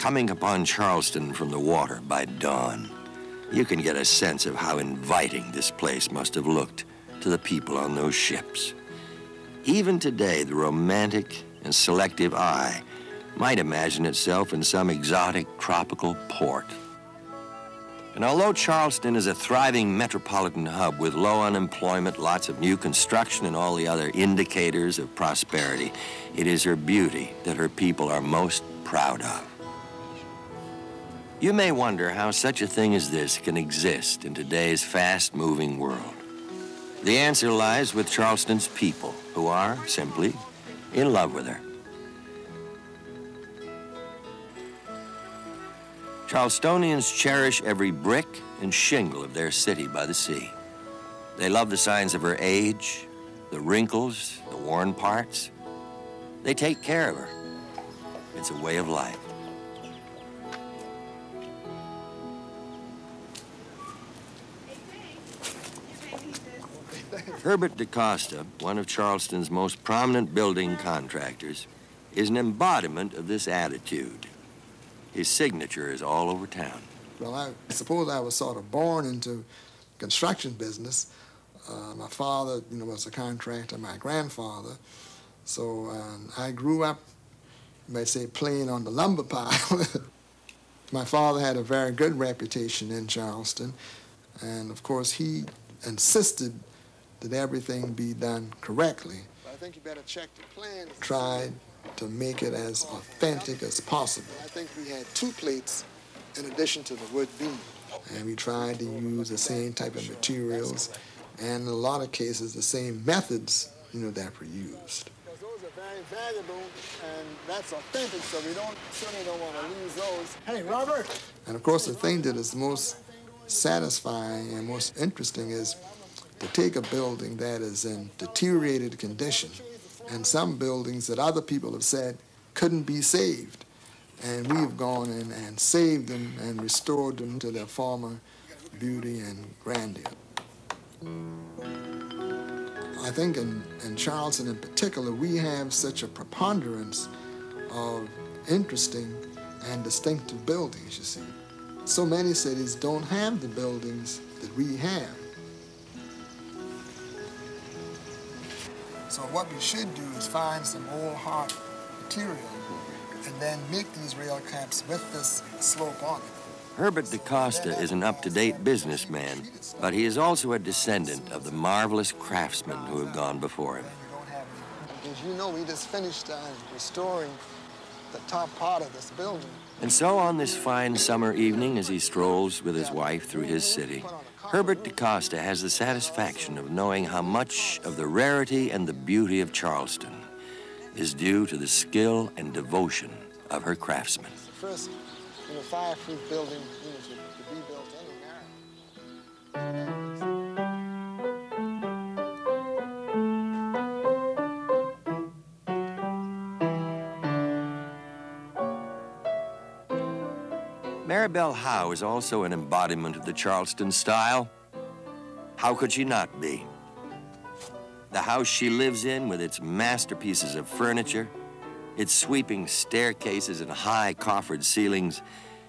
Coming upon Charleston from the water by dawn, you can get a sense of how inviting this place must have looked to the people on those ships. Even today, the romantic and selective eye might imagine itself in some exotic tropical port. And although Charleston is a thriving metropolitan hub with low unemployment, lots of new construction, and all the other indicators of prosperity, it is her beauty that her people are most proud of. You may wonder how such a thing as this can exist in today's fast-moving world. The answer lies with Charleston's people, who are simply in love with her. Charlestonians cherish every brick and shingle of their city by the sea. They love the signs of her age, the wrinkles, the worn parts. They take care of her. It's a way of life. Herbert DeCosta, one of Charleston's most prominent building contractors, is an embodiment of this attitude. His signature is all over town. Well, I suppose I was sort of born into construction business. Uh, my father, you know, was a contractor, my grandfather. So uh, I grew up, you might say, playing on the lumber pile. my father had a very good reputation in Charleston. And of course, he insisted that everything be done correctly. I think you better check the plan. Tried to make it as authentic as possible. I think we had two plates in addition to the wood beam. And we tried to use the same type of materials and in a lot of cases the same methods, you know, that were used. Because those are very valuable and that's authentic, so we don't certainly don't want to lose those. Hey, Robert! And of course the thing that is most satisfying and most interesting is to take a building that is in deteriorated condition and some buildings that other people have said couldn't be saved. And we have gone in and saved them and restored them to their former beauty and grandeur. I think in, in Charleston in particular, we have such a preponderance of interesting and distinctive buildings, you see. So many cities don't have the buildings that we have. So what we should do is find some old hard material and then make these rail caps with this slope on it. Herbert DeCosta is an up-to-date businessman, but he is also a descendant of the marvelous craftsmen who have gone before him. As you know, we just finished uh, restoring the top part of this building. And so on this fine summer evening, as he strolls with his wife through his city, Herbert DeCosta has the satisfaction of knowing how much of the rarity and the beauty of Charleston is due to the skill and devotion of her craftsmen. The first you know, fireproof building you know, to, be built. Maribel Howe is also an embodiment of the Charleston style. How could she not be? The house she lives in, with its masterpieces of furniture, its sweeping staircases and high coffered ceilings,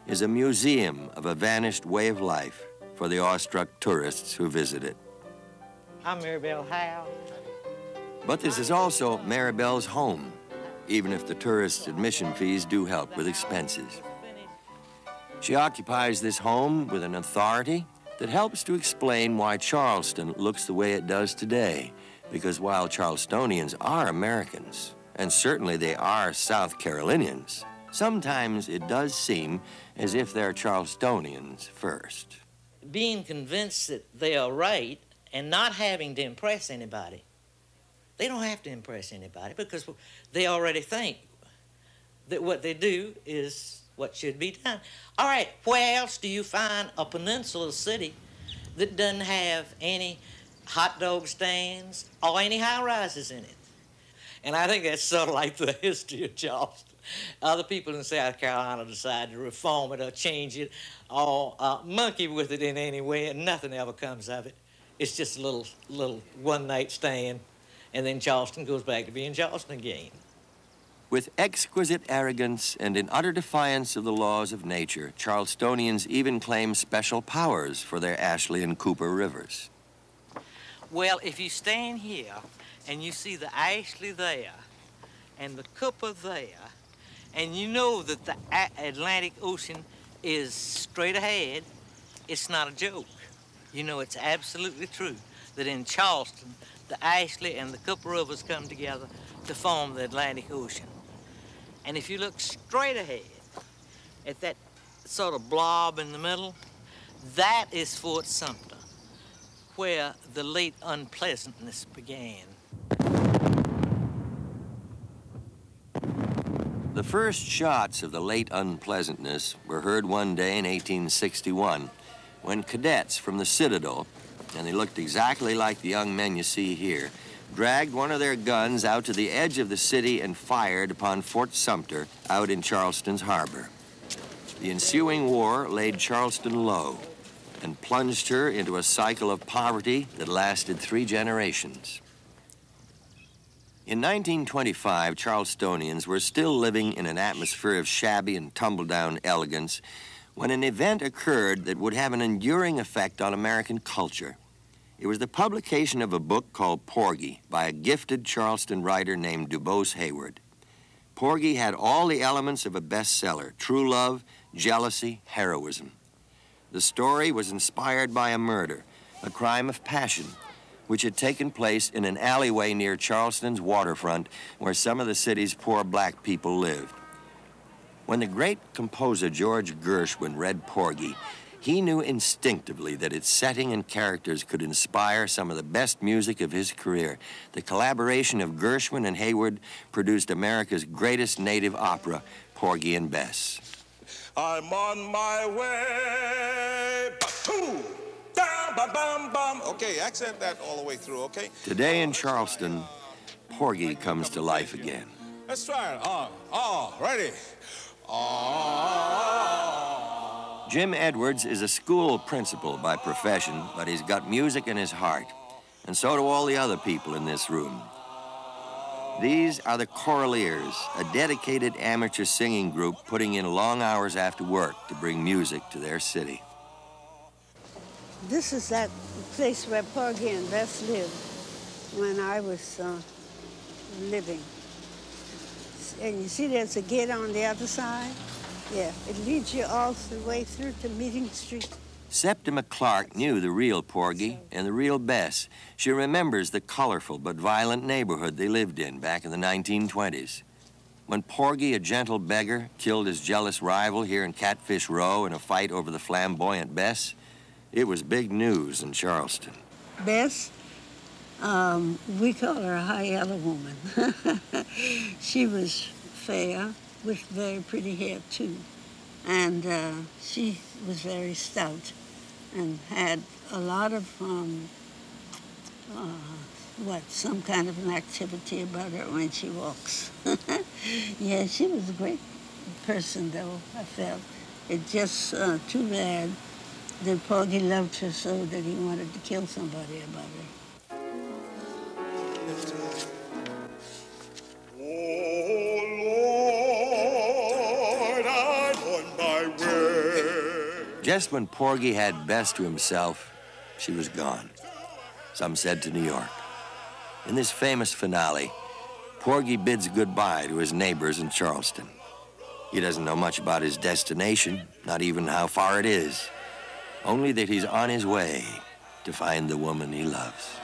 is a museum of a vanished way of life for the awestruck tourists who visit it. I'm Maribel Howe. But this is also Maribel's home, even if the tourist admission fees do help with expenses. She occupies this home with an authority that helps to explain why Charleston looks the way it does today. Because while Charlestonians are Americans, and certainly they are South Carolinians, sometimes it does seem as if they're Charlestonians first. Being convinced that they are right and not having to impress anybody. They don't have to impress anybody because they already think that what they do is what should be done. All right, where else do you find a peninsula city that doesn't have any hot dog stands or any high rises in it? And I think that's sort of like the history of Charleston. Other people in South Carolina decide to reform it or change it or uh, monkey with it in any way, and nothing ever comes of it. It's just a little, little one night stand, and then Charleston goes back to being Charleston again. With exquisite arrogance and in utter defiance of the laws of nature, Charlestonians even claim special powers for their Ashley and Cooper rivers. Well, if you stand here and you see the Ashley there and the Cooper there, and you know that the Atlantic Ocean is straight ahead, it's not a joke. You know it's absolutely true that in Charleston, the Ashley and the Cooper Rivers come together to form the Atlantic Ocean. And if you look straight ahead at that sort of blob in the middle, that is Fort Sumter, where the late unpleasantness began. The first shots of the late unpleasantness were heard one day in 1861 when cadets from the Citadel, and they looked exactly like the young men you see here, dragged one of their guns out to the edge of the city and fired upon Fort Sumter out in Charleston's harbor. The ensuing war laid Charleston low and plunged her into a cycle of poverty that lasted three generations. In 1925, Charlestonians were still living in an atmosphere of shabby and tumble-down elegance when an event occurred that would have an enduring effect on American culture. It was the publication of a book called Porgy by a gifted Charleston writer named DuBose Heyward. Porgy had all the elements of a bestseller true love, jealousy, heroism. The story was inspired by a murder, a crime of passion, which had taken place in an alleyway near Charleston's waterfront where some of the city's poor black people lived. When the great composer George Gershwin read Porgy, he knew instinctively that its setting and characters could inspire some of the best music of his career. The collaboration of Gershwin and Heyward produced America's greatest native opera, Porgy and Bess. I'm on my way. Okay, accent that all the way through, okay? Today in Charleston, Porgy comes to life again. Let's try it. Oh, oh, ready. Oh. Jim Edwards is a school principal by profession, but he's got music in his heart. And so do all the other people in this room. These are the Coraliers, a dedicated amateur singing group putting in long hours after work to bring music to their city. This is that place where Porgy and Bess lived when I was uh, living. And you see there's a gate on the other side? Yeah, it leads you all the way through to Meeting Street. Septima Clark knew the real Porgy and the real Bess. She remembers the colorful but violent neighborhood they lived in back in the 1920s. When Porgy, a gentle beggar, killed his jealous rival here in Catfish Row in a fight over the flamboyant Bess, it was big news in Charleston. Bess, um, we call her a high yellow woman. she was fair, with very pretty hair too. And uh, she was very stout and had a lot of, um, uh, what, some kind of an activity about her when she walks. yeah, she was a great person though, I felt. It's just uh, too bad that Porgy loved her so that he wanted to kill somebody about her. Just when Porgy had Bess to himself, she was gone. Some said to New York. In this famous finale, Porgy bids goodbye to his neighbors in Charleston. He doesn't know much about his destination, not even how far it is, only that he's on his way to find the woman he loves.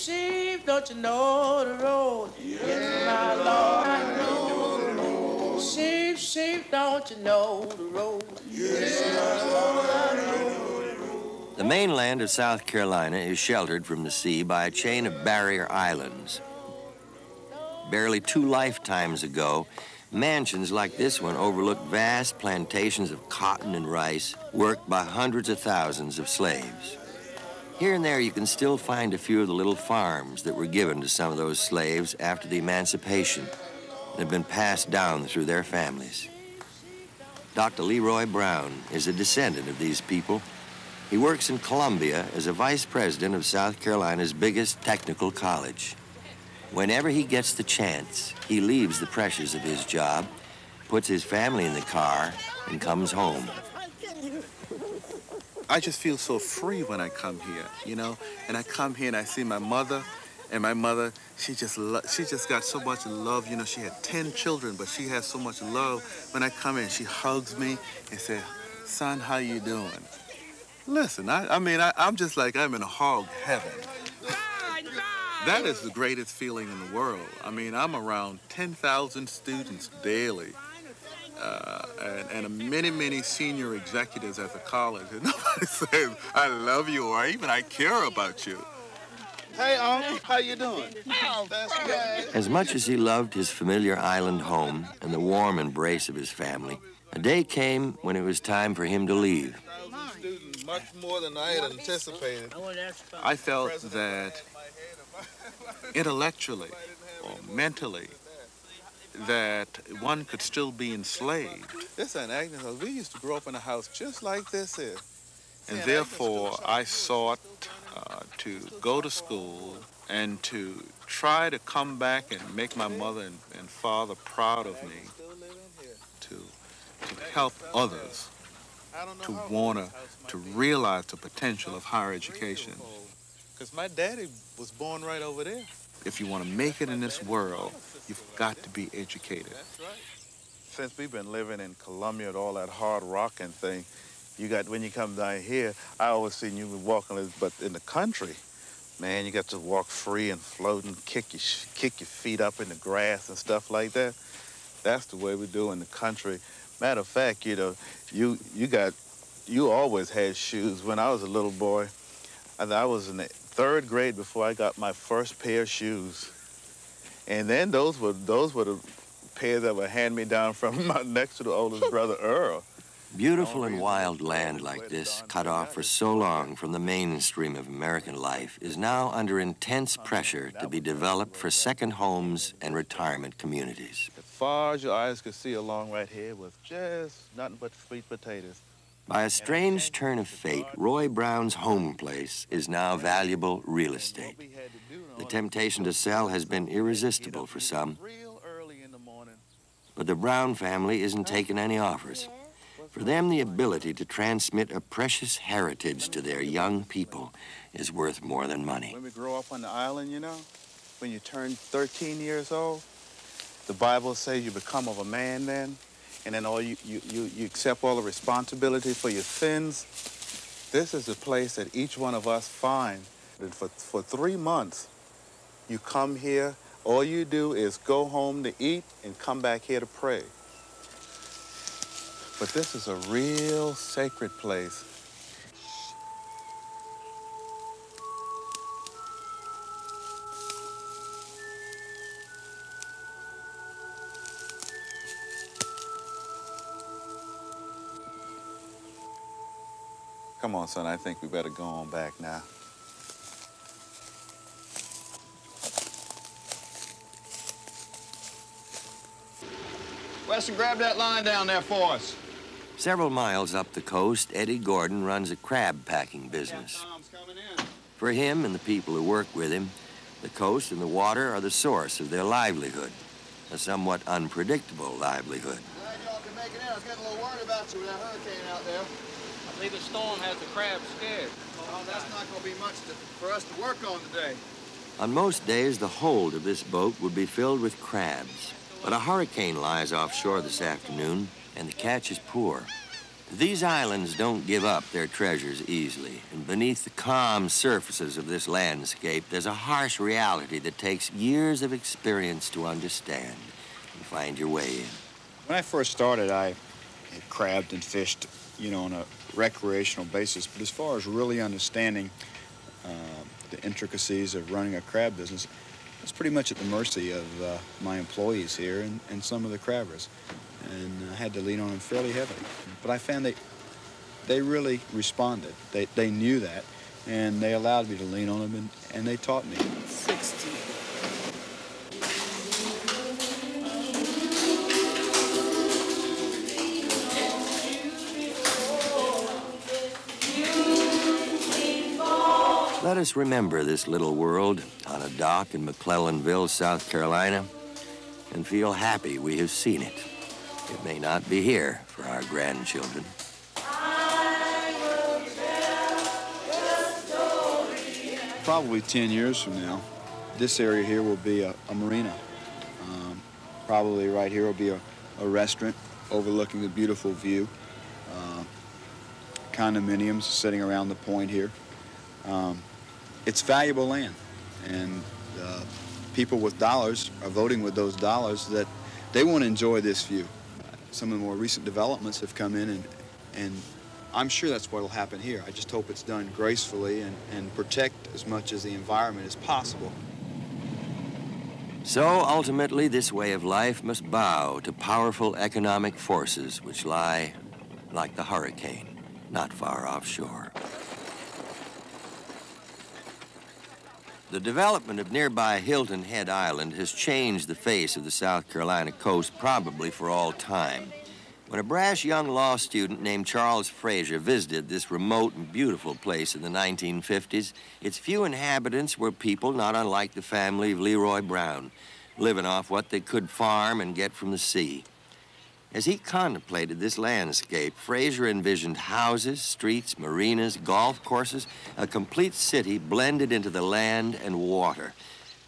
Sheep, don't you know the road? Yes, my Lord, I know. the road. Sheep, sheep, don't you know the road? Yes, my Lord, I know. the road. The mainland of South Carolina is sheltered from the sea by a chain of barrier islands. Barely two lifetimes ago, mansions like this one overlooked vast plantations of cotton and rice worked by hundreds of thousands of slaves. Here and there, you can still find a few of the little farms that were given to some of those slaves after the emancipation and have been passed down through their families. Dr. Leroy Brown is a descendant of these people. He works in Columbia as a vice president of South Carolina's biggest technical college. Whenever he gets the chance, he leaves the pressures of his job, puts his family in the car, and comes home. I just feel so free when I come here, you know. And I come here and I see my mother, and my mother, she just she just got so much love. You know, she had ten children, but she has so much love. When I come in, she hugs me and says, "Son, how you doing?" Listen, I, I mean, I, I'm just like I'm in a hog heaven. that is the greatest feeling in the world. I mean, I'm around 10,000 students daily uh, and, and many, many senior executives at the college. And nobody says, I love you or even I care about you. Hey, Uncle, how you doing? That's. As much as he loved his familiar island home and the warm embrace of his family, a day came when it was time for him to leave. Much more than I had anticipated. I felt that intellectually or mentally that one could still be enslaved. This St. Agnes house, we used to grow up in a house just like this is. And therefore, I sought uh, to go to school and to try to come back and make my mother and, and father proud of me, to, to help others, to want to, to realize the potential of higher education. Because my daddy was born right over there. If you want to make it in this world, you've got to be educated. Since we've been living in Columbia with all that hard rocking thing, you got when you come down here, I always seen you walking, but in the country, man, you got to walk free and float and kick your kick your feet up in the grass and stuff like that. That's the way we do in the country. Matter of fact, you know, you you got you always had shoes. When I was a little boy, I was in the third grade before I got my first pair of shoes. And then those were those were the pairs that were hand me down from my next to the oldest brother Earl. Beautiful and wild land like this, cut off for so long from the mainstream of American life, is now under intense pressure to be developed for second homes and retirement communities. As far as your eyes could see along right here was just nothing but sweet potatoes. By a strange turn of fate, Roy Brown's home place is now valuable real estate. The temptation to sell has been irresistible for some, but the Brown family isn't taking any offers. For them, the ability to transmit a precious heritage to their young people is worth more than money. When we grow up on the island, you know, when you turn 13 years old, the Bible says you become of a man then, and then all you, you, you, you accept all the responsibility for your sins. This is the place that each one of us find. And for, for three months, you come here, all you do is go home to eat and come back here to pray. But this is a real sacred place. Come on, son, I think we better go on back now. Weston, grab that line down there for us. Several miles up the coast, Eddie Gordon runs a crab packing business. For him and the people who work with him, the coast and the water are the source of their livelihood, a somewhat unpredictable livelihood. Glad y'all can make it in. I was getting a little worried about you with that hurricane out there. I believe the storm has the crabs scared. Oh, that's not going to be much to, for us to work on today. On most days, the hold of this boat would be filled with crabs. But a hurricane lies offshore this afternoon, and the catch is poor. These islands don't give up their treasures easily, and beneath the calm surfaces of this landscape, there's a harsh reality that takes years of experience to understand and find your way in. When I first started, I crabbed and fished, you know, on a recreational basis, but as far as really understanding uh, the intricacies of running a crab business, it's pretty much at the mercy of uh, my employees here and, and some of the crabbers and I had to lean on them fairly heavily. But I found they, they really responded. They, they knew that, and they allowed me to lean on them, and, and they taught me. 60. Us remember this little world on a dock in McClellanville, South Carolina, and feel happy we have seen it. It may not be here for our grandchildren. Probably 10 years from now, this area here will be a, a marina. Um, probably right here will be a, a, restaurant overlooking the beautiful view. Uh, condominiums sitting around the point here. Um, it's valuable land, and uh, people with dollars are voting with those dollars that they want to enjoy this view some of the more recent developments have come in and, and I'm sure that's what will happen here. I just hope it's done gracefully and, and protect as much as the environment as possible. So ultimately, this way of life must bow to powerful economic forces which lie like the hurricane, not far offshore. The development of nearby Hilton Head Island has changed the face of the South Carolina coast probably for all time. When a brash young law student named Charles Fraser visited this remote and beautiful place in the 1950s, its few inhabitants were people not unlike the family of Leroy Brown, living off what they could farm and get from the sea. As he contemplated this landscape, Fraser envisioned houses, streets, marinas, golf courses, a complete city blended into the land and water.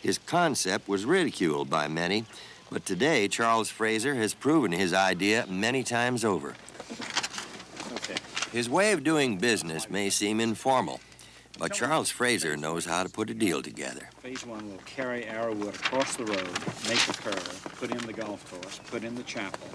His concept was ridiculed by many, but today Charles Fraser has proven his idea many times over. Okay. His way of doing business may seem informal, but Charles Fraser knows how to put a deal together. Phase one will carry Arrowwood across the road, make a curve, put in the golf course, put in the chapel,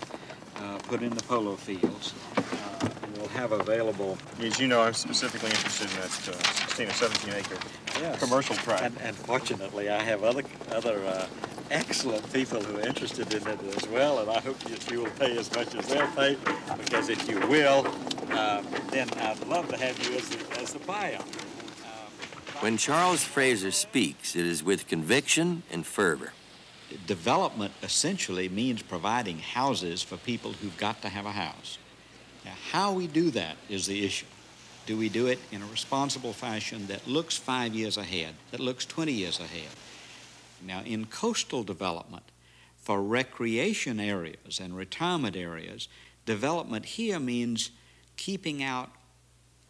uh, put in the polo fields. Uh, we'll have available. As you know, I'm specifically interested in that uh, 16 or 17 acre yes. commercial tract. And, and, fortunately, I have other other uh, excellent people who are interested in it as well, and I hope that you will pay as much as they'll pay, because if you will, uh, then I'd love to have you as the, as the buyer. When Charles Fraser speaks, it is with conviction and fervor development essentially means providing houses for people who've got to have a house. Now, how we do that is the issue. Do we do it in a responsible fashion that looks five years ahead, that looks 20 years ahead? Now, in coastal development, for recreation areas and retirement areas, development here means keeping out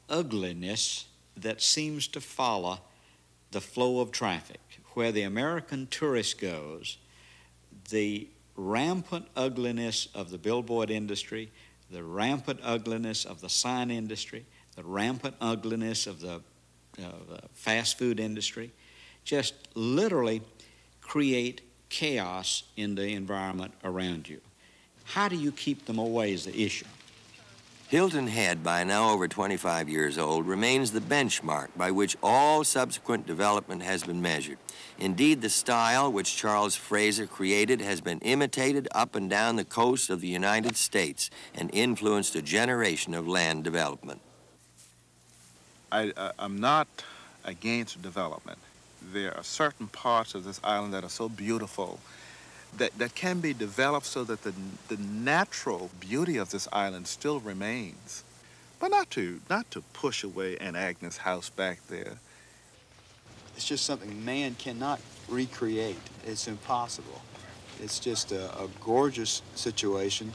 ugliness that seems to follow the flow of traffic. Where the American tourist goes, the rampant ugliness of the billboard industry, the rampant ugliness of the sign industry, the rampant ugliness of the uh, fast food industry, just literally create chaos in the environment around you. How do you keep them away is the issue. Hilton Head, by now over 25 years old, remains the benchmark by which all subsequent development has been measured. Indeed, the style which Charles Fraser created has been imitated up and down the coast of the United States and influenced a generation of land development. I, am not against development. There are certain parts of this island that are so beautiful that, that can be developed so that the, the natural beauty of this island still remains. But not to, not to push away Aunt Agnes' house back there. It's just something man cannot recreate. It's impossible. It's just a, a gorgeous situation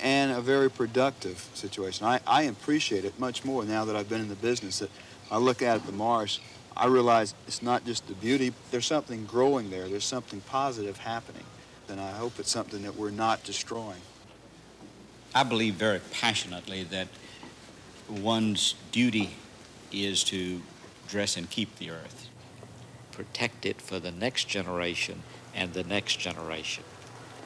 and a very productive situation. I, I appreciate it much more now that I've been in the business. That I look at the marsh I realize it's not just the beauty, there's something growing there, there's something positive happening. And I hope it's something that we're not destroying. I believe very passionately that one's duty is to dress and keep the earth, protect it for the next generation and the next generation.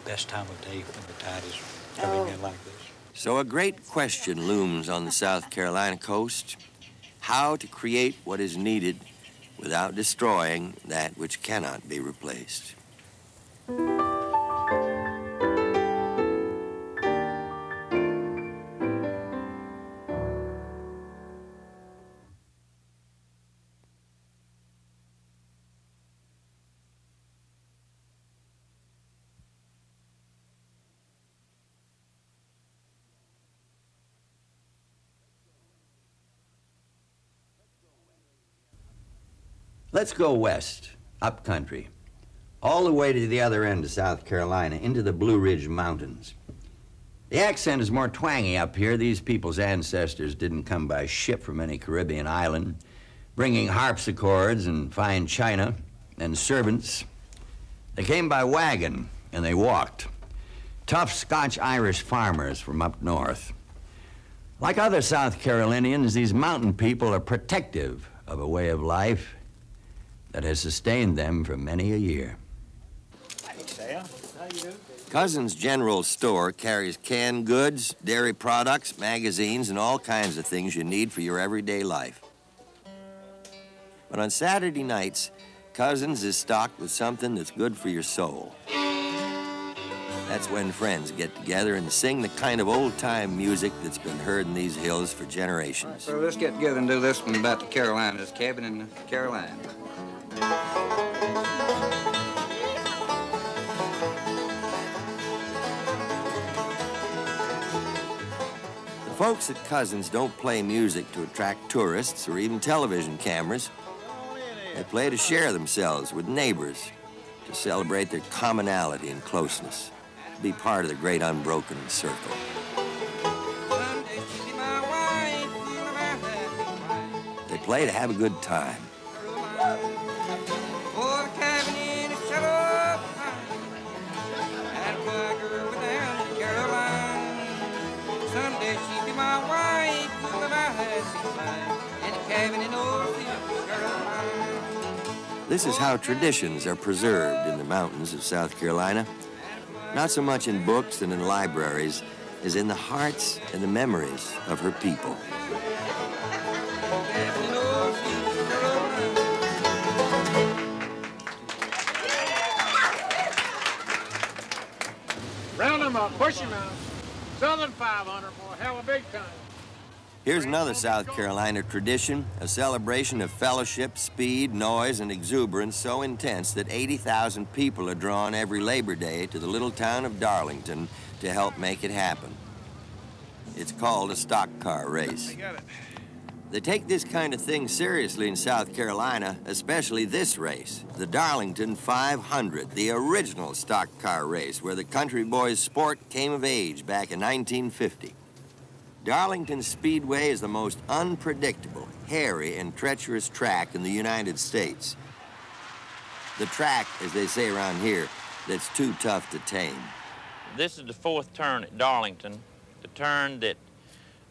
Best time of day when the tide is coming in like this. So a great question looms on the South Carolina coast. How to create what is needed without destroying that which cannot be replaced. Let's go west, up country, all the way to the other end of South Carolina, into the Blue Ridge Mountains. The accent is more twangy up here. These people's ancestors didn't come by ship from any Caribbean island, bringing harpsichords and fine china and servants. They came by wagon and they walked. Tough Scotch Irish farmers from up north. Like other South Carolinians, these mountain people are protective of a way of life that has sustained them for many a year. Cousins General Store carries canned goods, dairy products, magazines, and all kinds of things you need for your everyday life. But on Saturday nights, Cousins is stocked with something that's good for your soul. That's when friends get together and sing the kind of old-time music that's been heard in these hills for generations. So let's get together and do this one about the Carolinas, cabin in the Carolinas. The folks at Cousins don't play music to attract tourists or even television cameras. They play to share themselves with neighbors, to celebrate their commonality and closeness, to be part of the great unbroken circle. They play to have a good time. This is how traditions are preserved in the mountains of South Carolina. Not so much in books and in libraries as in the hearts and the memories of her people. Round them up, push him out. Southern 500, a big time. Here's another South Carolina tradition, a celebration of fellowship, speed, noise, and exuberance so intense that 80,000 people are drawn every Labor Day to the little town of Darlington to help make it happen. It's called a stock car race. They take this kind of thing seriously in South Carolina, especially this race, the Darlington 500, the original stock car race where the country boys' sport came of age back in 1950. Darlington Speedway is the most unpredictable, hairy, and treacherous track in the United States. The track, as they say around here, that's too tough to tame. This is the fourth turn at Darlington, the turn that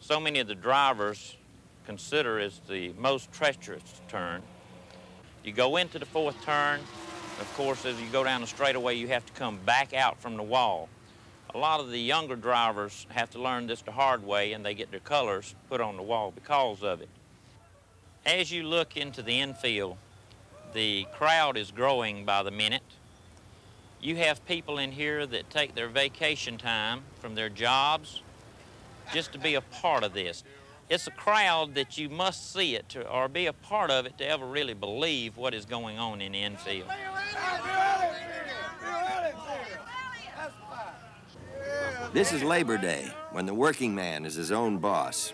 so many of the drivers consider as the most treacherous turn. You go into the fourth turn, of course, as you go down the straightaway, you have to come back out from the wall. A lot of the younger drivers have to learn this the hard way and they get their colors put on the wall because of it. As you look into the infield, the crowd is growing by the minute. You have people in here that take their vacation time from their jobs just to be a part of this. It's a crowd that you must see it to, or be a part of it to ever really believe what is going on in the infield. This is Labor Day, when the working man is his own boss.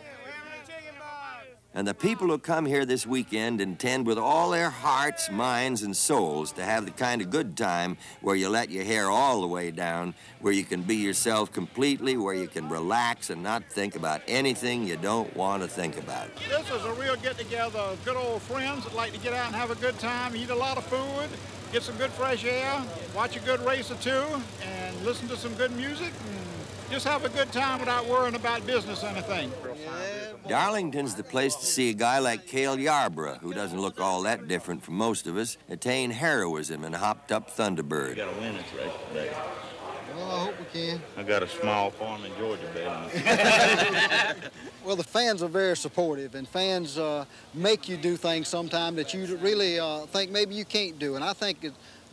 And the people who come here this weekend intend with all their hearts, minds, and souls to have the kind of good time where you let your hair all the way down, where you can be yourself completely, where you can relax and not think about anything you don't want to think about. This is a real get-together of good old friends that like to get out and have a good time, eat a lot of food, get some good fresh air, watch a good race or two, and listen to some good music, and just have a good time without worrying about business or anything. Darlington's the place to see a guy like Cale Yarborough, who doesn't look all that different from most of us, attain heroism in a hopped up Thunderbird. got to win this race today. Well, I hope we can. I got a small farm in Georgia, baby. Well, the fans are very supportive, and fans uh, make you do things sometimes that you really uh, think maybe you can't do. And I think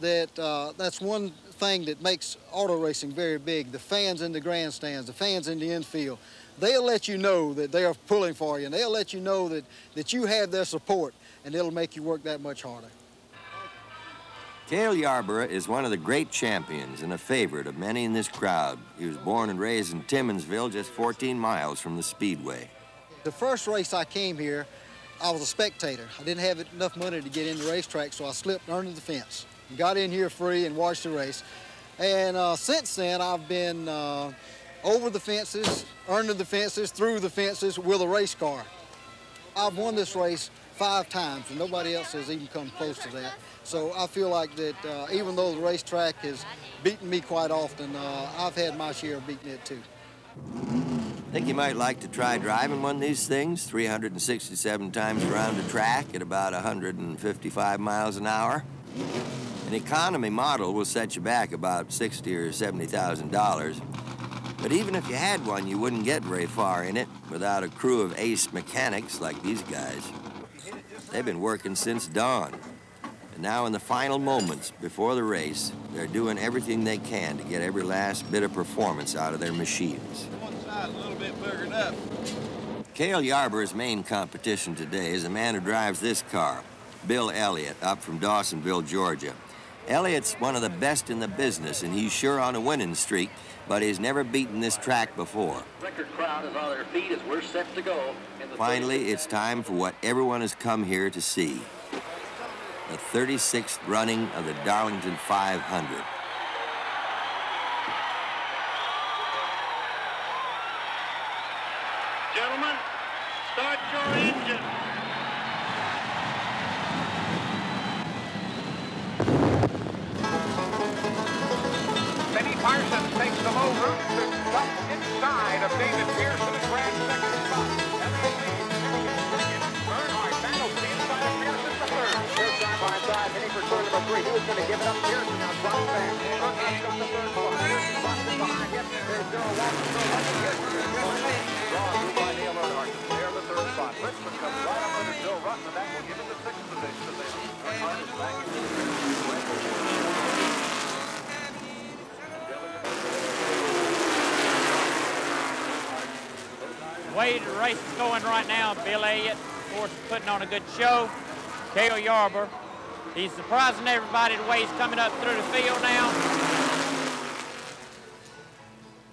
that uh, that's one thing that makes auto racing very big. The fans in the grandstands, the fans in the infield, they'll let you know that they are pulling for you, and they'll let you know that, that you have their support, and it'll make you work that much harder. Cale Yarborough is one of the great champions and a favorite of many in this crowd. He was born and raised in Timmonsville, just 14 miles from the Speedway. The first race I came here, I was a spectator. I didn't have enough money to get in the racetrack, so I slipped under the fence. Got in here free and watched the race. And uh, since then, I've been uh, over the fences, under the fences, through the fences with a race car. I've won this race five times, and nobody else has even come close to that. So I feel like that uh, even though the racetrack has beaten me quite often, uh, I've had my share of beating it too. Think you might like to try driving one of these things 367 times around the track at about 155 miles an hour? An economy model will set you back about sixty or seventy thousand dollars. But even if you had one, you wouldn't get very far in it without a crew of ace mechanics like these guys. They've been working since dawn. And now in the final moments before the race, they're doing everything they can to get every last bit of performance out of their machines. a little bit up. Cale Yarborough's main competition today is a man who drives this car, Bill Elliott, up from Dawsonville, Georgia. Elliott's one of the best in the business, and he's sure on a winning streak, but he's never beaten this track before. Record crowd is on their feet as we're set to go. Finally, it's time for what everyone has come here to see. The 36th running of the Darlington 500. Going to give it up. Got the third spot. The race is going right now, Bill Elliott, of course, putting on a good show. Cale Yarborough, he's surprising everybody the way he's coming up through the field now.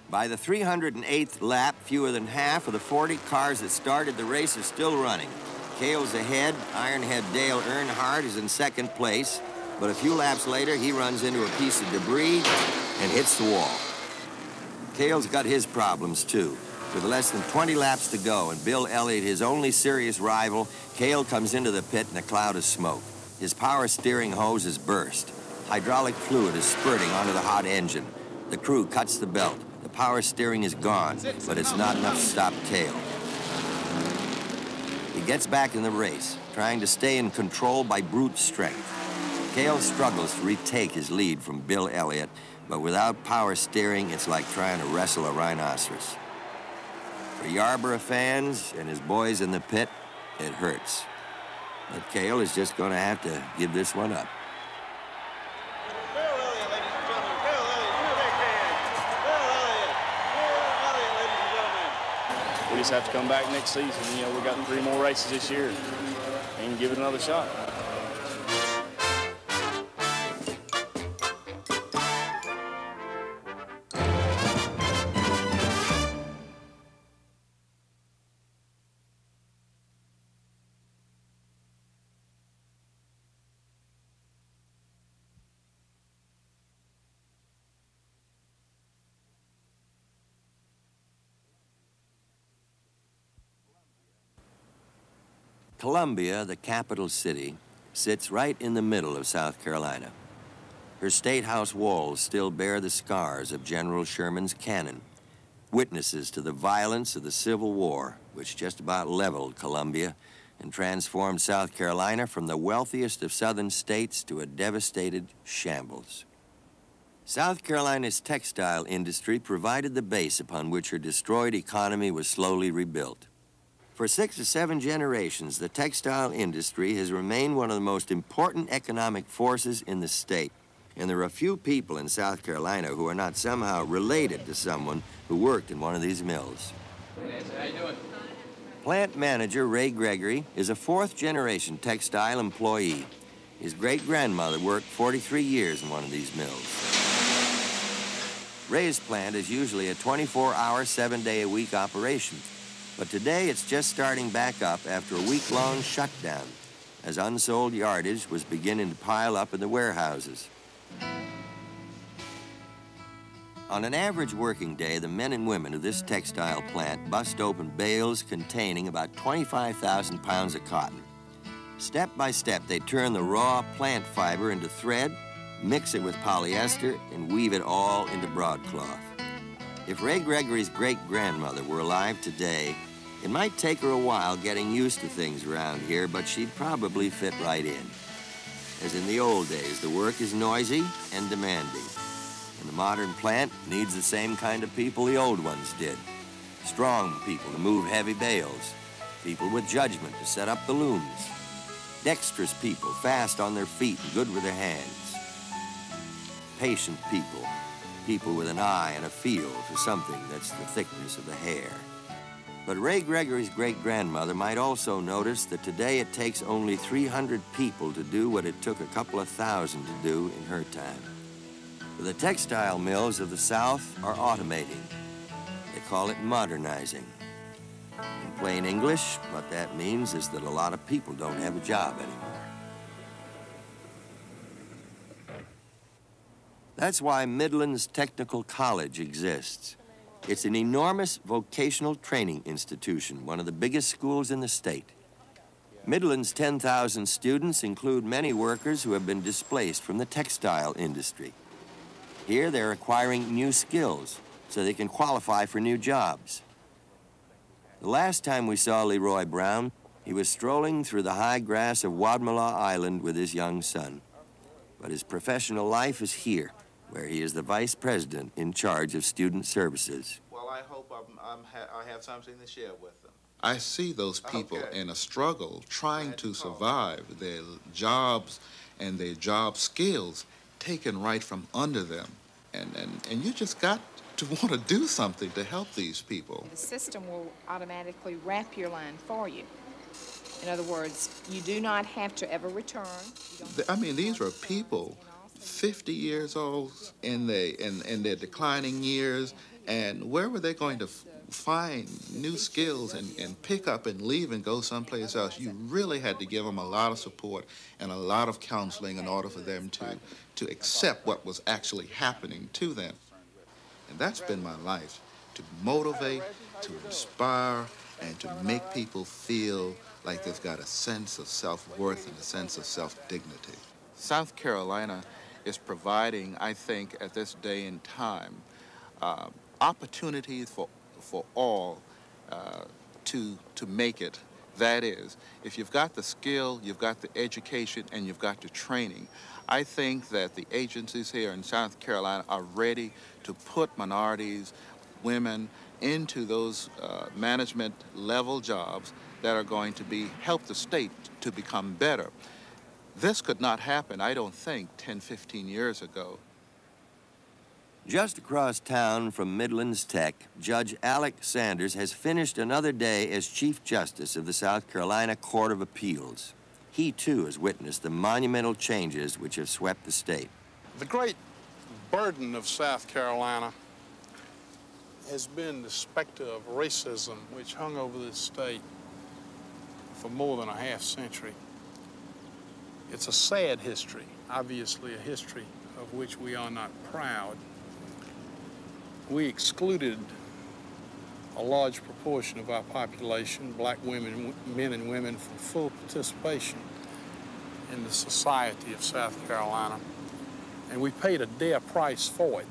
By the 308th lap, fewer than half of the 40 cars that started the race are still running. Cale's ahead. Ironhead Dale Earnhardt is in second place. But a few laps later, he runs into a piece of debris and hits the wall. Cale's got his problems, too. With less than 20 laps to go and Bill Elliott his only serious rival, Cale comes into the pit in a cloud of smoke. His power steering hose is burst. Hydraulic fluid is spurting onto the hot engine. The crew cuts the belt. The power steering is gone, but it's not enough to stop Cale. He gets back in the race, trying to stay in control by brute strength. Cale struggles to retake his lead from Bill Elliott, but without power steering, it's like trying to wrestle a rhinoceros. For Yarborough fans and his boys in the pit, it hurts. But Cale is just going to have to give this one up. We just have to come back next season. You know, we got three more races this year and give it another shot. Columbia, the capital city, sits right in the middle of South Carolina. Her state house walls still bear the scars of General Sherman's cannon. witnesses to the violence of the Civil War, which just about leveled Columbia and transformed South Carolina from the wealthiest of southern states to a devastated shambles. South Carolina's textile industry provided the base upon which her destroyed economy was slowly rebuilt. For six or seven generations, the textile industry has remained one of the most important economic forces in the state. And there are few people in South Carolina who are not somehow related to someone who worked in one of these mills. Plant manager Ray Gregory is a fourth generation textile employee. His great grandmother worked 43 years in one of these mills. Ray's plant is usually a 24 hour, seven day a week operation. But today it's just starting back up after a week long shutdown as unsold yardage was beginning to pile up in the warehouses. On an average working day, the men and women of this textile plant bust open bales containing about 25,000 pounds of cotton. Step by step, they turn the raw plant fiber into thread, mix it with polyester, and weave it all into broadcloth. If Ray Gregory's great-grandmother were alive today, it might take her a while getting used to things around here, but she'd probably fit right in. As in the old days, the work is noisy and demanding. And the modern plant needs the same kind of people the old ones did. Strong people to move heavy bales, people with judgment to set up the looms, dexterous people fast on their feet and good with their hands, patient people, people with an eye and a feel for something that's the thickness of the hair. But Ray Gregory's great-grandmother might also notice that today it takes only 300 people to do what it took a couple of thousand to do in her time. The textile mills of the South are automating. They call it modernizing. In plain English, what that means is that a lot of people don't have a job anymore. That's why Midlands Technical College exists. It's an enormous vocational training institution, one of the biggest schools in the state. Midland's 10,000 students include many workers who have been displaced from the textile industry. Here, they're acquiring new skills so they can qualify for new jobs. The last time we saw Leroy Brown, he was strolling through the high grass of Wadmalaw Island with his young son. But his professional life is here, where he is the vice president in charge of student services. Well, I hope I'm, I'm ha I have something to share with them. I see those people okay. in a struggle trying to survive their jobs and their job skills taken right from under them. And, and, and you just got to want to do something to help these people. The system will automatically wrap your line for you. In other words, you do not have to ever return. I mean, these are people 50 years old in, the, in, in their declining years, and where were they going to find new skills and, and pick up and leave and go someplace else? You really had to give them a lot of support and a lot of counseling in order for them to, to accept what was actually happening to them. And that's been my life, to motivate, to inspire, and to make people feel like they've got a sense of self-worth and a sense of self-dignity. South Carolina is providing, I think, at this day and time, uh, opportunities for, for all uh, to, to make it. That is, if you've got the skill, you've got the education, and you've got the training, I think that the agencies here in South Carolina are ready to put minorities, women, into those uh, management level jobs that are going to be help the state to become better. This could not happen, I don't think, 10, 15 years ago. Just across town from Midlands Tech, Judge Alex Sanders has finished another day as Chief Justice of the South Carolina Court of Appeals. He, too, has witnessed the monumental changes which have swept the state. The great burden of South Carolina has been the specter of racism which hung over this state for more than a half century. It's a sad history, obviously a history of which we are not proud. We excluded a large proportion of our population, black women, men and women, from full participation in the society of South Carolina. And we paid a dear price for it.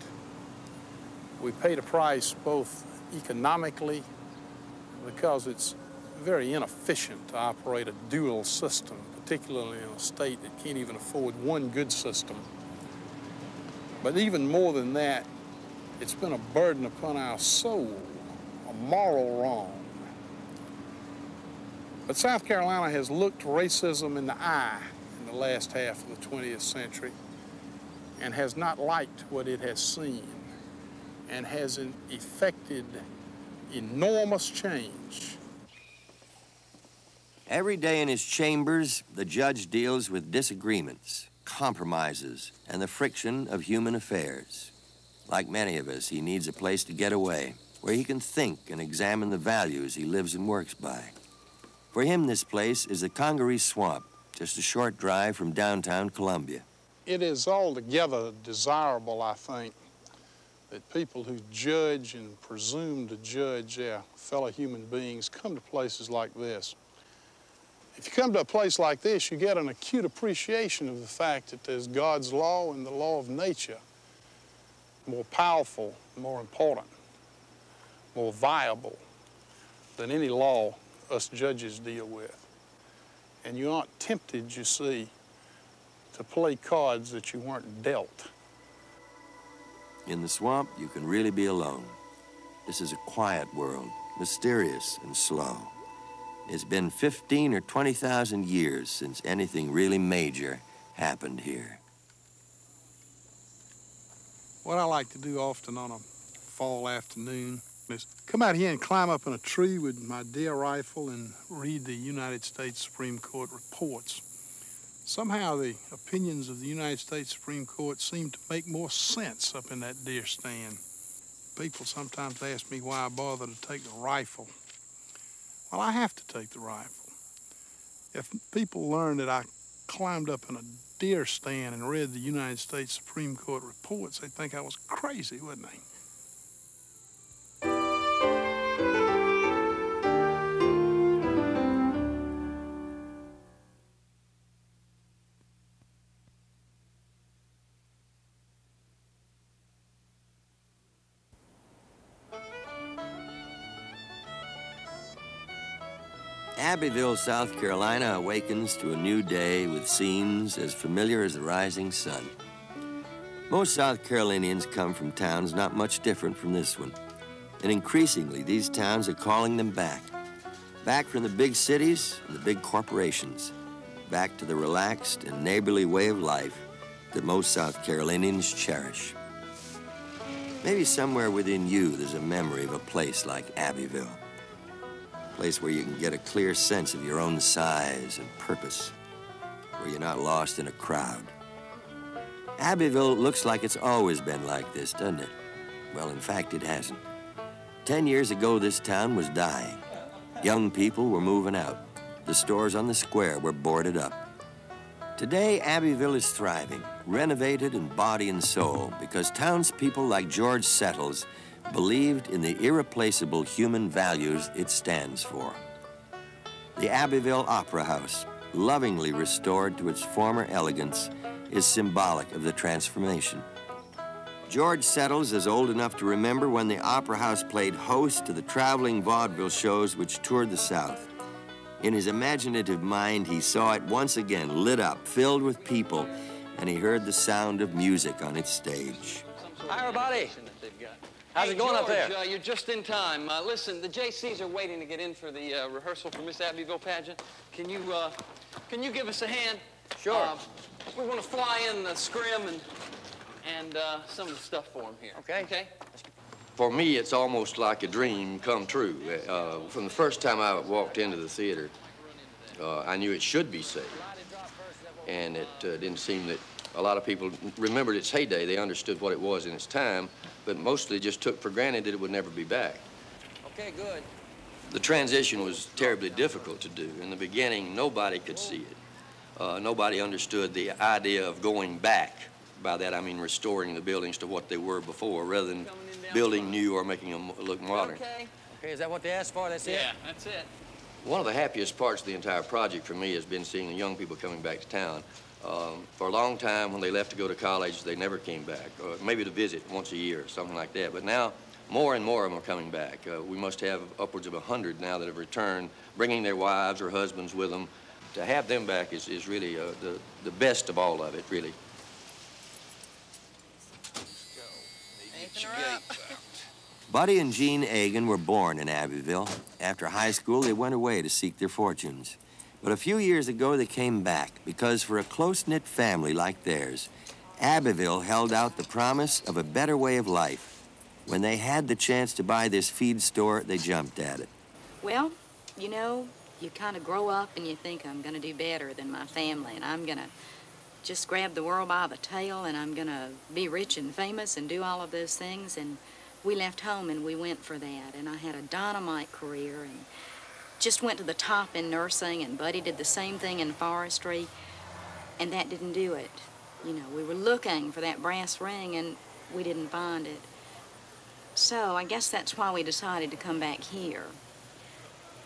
We paid a price both economically because it's very inefficient to operate a dual system, particularly in a state that can't even afford one good system. But even more than that, it's been a burden upon our soul, a moral wrong. But South Carolina has looked racism in the eye in the last half of the 20th century and has not liked what it has seen and has effected enormous change. Every day in his chambers, the judge deals with disagreements, compromises, and the friction of human affairs. Like many of us, he needs a place to get away, where he can think and examine the values he lives and works by. For him, this place is the Congaree Swamp, just a short drive from downtown Columbia. It is altogether desirable, I think, that people who judge and presume to judge their fellow human beings come to places like this. If you come to a place like this, you get an acute appreciation of the fact that there's God's law and the law of nature more powerful, more important, more viable than any law us judges deal with. And you aren't tempted, you see, to play cards that you weren't dealt. In the swamp, you can really be alone. This is a quiet world, mysterious and slow. It's been 15 or 20,000 years since anything really major happened here. What I like to do often on a fall afternoon is come out here and climb up in a tree with my deer rifle and read the United States Supreme Court reports. Somehow the opinions of the United States Supreme Court seem to make more sense up in that deer stand. People sometimes ask me why I bother to take the rifle. Well, I have to take the rifle. If people learn that I climbed up in a deer stand and read the United States Supreme Court reports, they'd think I was crazy, wouldn't they? Abbeville, South Carolina awakens to a new day with scenes as familiar as the rising sun. Most South Carolinians come from towns not much different from this one. And increasingly, these towns are calling them back. Back from the big cities and the big corporations. Back to the relaxed and neighborly way of life that most South Carolinians cherish. Maybe somewhere within you there's a memory of a place like Abbeville place where you can get a clear sense of your own size and purpose, where you're not lost in a crowd. Abbeville looks like it's always been like this, doesn't it? Well, in fact, it hasn't. Ten years ago, this town was dying. Young people were moving out. The stores on the square were boarded up. Today, Abbeville is thriving, renovated in body and soul, because townspeople like George Settles believed in the irreplaceable human values it stands for. The Abbeville Opera House, lovingly restored to its former elegance, is symbolic of the transformation. George Settles is old enough to remember when the Opera House played host to the traveling vaudeville shows which toured the South. In his imaginative mind, he saw it once again lit up, filled with people, and he heard the sound of music on its stage. Hi, everybody. How's hey, it going George, up there? Uh, you're just in time. Uh, listen, the JCs are waiting to get in for the uh, rehearsal for Miss Abbeville pageant. Can you, uh, can you give us a hand? Sure. Uh, we want to fly in the scrim and, and uh, some of the stuff for him here. Okay. Okay. For me, it's almost like a dream come true. from the first time I walked into the theater, I knew it should be safe. And it didn't seem that a lot of people remembered its heyday. They understood what it was in its time but mostly just took for granted that it would never be back. Okay, good. The transition was terribly difficult to do. In the beginning, nobody could see it. Uh, nobody understood the idea of going back. By that, I mean restoring the buildings to what they were before rather than building new or making them look modern. Okay. Okay, is that what they asked for? That's yeah, it? Yeah, that's it. One of the happiest parts of the entire project for me has been seeing the young people coming back to town. Um, for a long time, when they left to go to college, they never came back, or maybe to visit once a year, something like that. But now, more and more of them are coming back. Uh, we must have upwards of 100 now that have returned, bringing their wives or husbands with them. To have them back is, is really uh, the, the best of all of it, really. Buddy and Jean Agan were born in Abbeville. After high school, they went away to seek their fortunes. But a few years ago, they came back because for a close-knit family like theirs, Abbeville held out the promise of a better way of life. When they had the chance to buy this feed store, they jumped at it. Well, you know, you kind of grow up and you think, I'm going to do better than my family, and I'm going to just grab the world by the tail, and I'm going to be rich and famous and do all of those things. And we left home and we went for that. And I had a dynamite career and just went to the top in nursing, and Buddy did the same thing in forestry, and that didn't do it. You know, we were looking for that brass ring and we didn't find it. So I guess that's why we decided to come back here.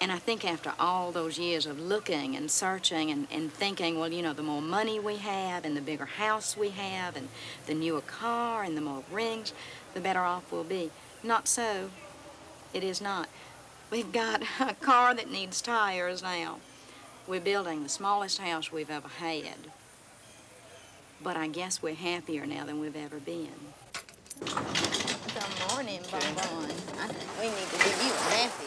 And I think after all those years of looking and searching and, and thinking, well, you know, the more money we have and the bigger house we have and the newer car and the more rings, the better off we'll be. Not so. It is not. We've got a car that needs tires now. We're building the smallest house we've ever had. But I guess we're happier now than we've ever been. Good morning, Bonbon. We need to give you a happy.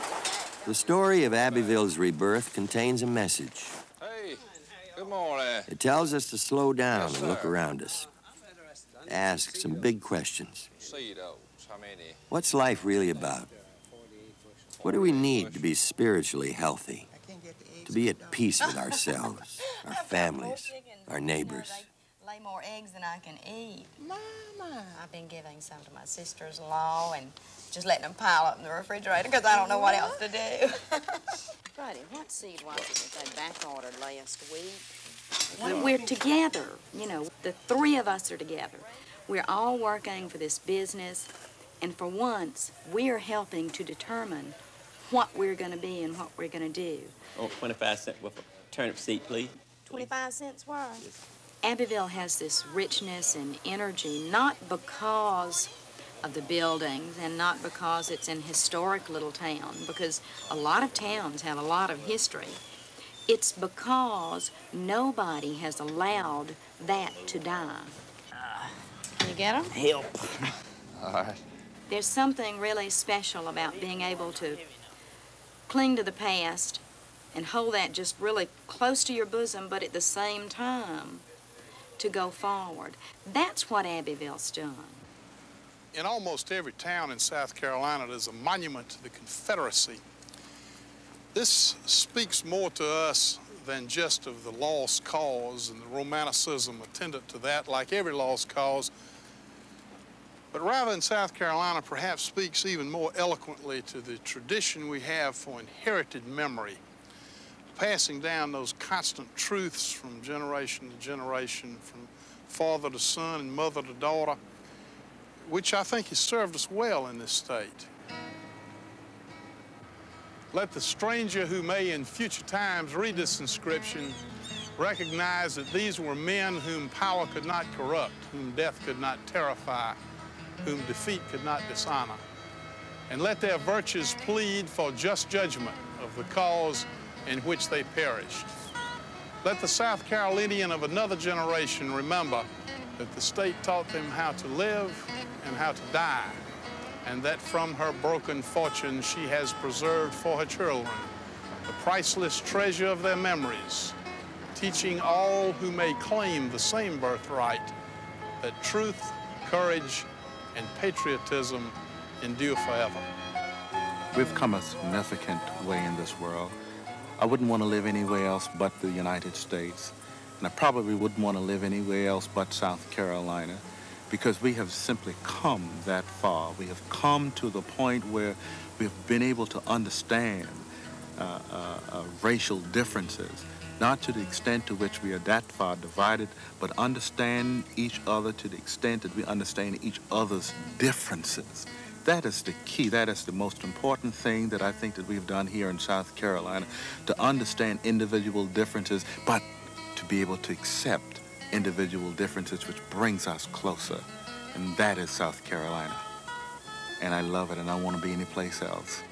The story of Abbeville's rebirth contains a message. Hey, good morning. It tells us to slow down Yes, and look around us. Ask some big questions. See those. How many? What's life really about? What do we need to be spiritually healthy? To be at peace with ourselves, our families, our neighbors. Lay more eggs than I can eat. Mama. I've been giving some to my sisters-in-law and just letting them pile up in the refrigerator because I don't know what else to do. Buddy, what seed was it that they back ordered last week? We're, we're together, you know, the three of us are together. We're all working for this business, and for once, we're helping to determine what we're going to be and what we're going to do. Oh, 25 cent with a turnip seed, please. 25 cents worth. Abbeville has this richness and energy not because of the buildings and not because it's an historic little town, because a lot of towns have a lot of history. It's because nobody has allowed that to die. Can you get them? Help. All right. There's something really special about being able to cling to the past and hold that just really close to your bosom, but at the same time to go forward. That's what Abbeville's done. In almost every town in South Carolina, there's a monument to the Confederacy. This speaks more to us than just of the lost cause and the romanticism attendant to that, like every lost cause, but Riva in South Carolina perhaps speaks even more eloquently to the tradition we have for inherited memory, passing down those constant truths from generation to generation, from father to son and mother to daughter, which I think has served us well in this state. Let the stranger who may in future times read this inscription recognize that these were men whom power could not corrupt, whom death could not terrify, whom defeat could not dishonor. And let their virtues plead for just judgment of the cause in which they perished. Let the South Carolinian of another generation remember that the state taught them how to live and how to die, and that from her broken fortune she has preserved for her children the priceless treasure of their memories, teaching all who may claim the same birthright that truth, courage, and patriotism endure forever. We've come a significant way in this world. I wouldn't want to live anywhere else but the United States. And I probably wouldn't want to live anywhere else but South Carolina because we have simply come that far. We have come to the point where we've been able to understand uh, uh, uh, racial differences, not to the extent to which we are that far divided, but understand each other to the extent that we understand each other's differences. That is the key. That is the most important thing that I think that we've done here in South Carolina, to understand individual differences, but to be able to accept individual differences, which brings us closer. And that is South Carolina. and I love it, and I want to be anyplace else.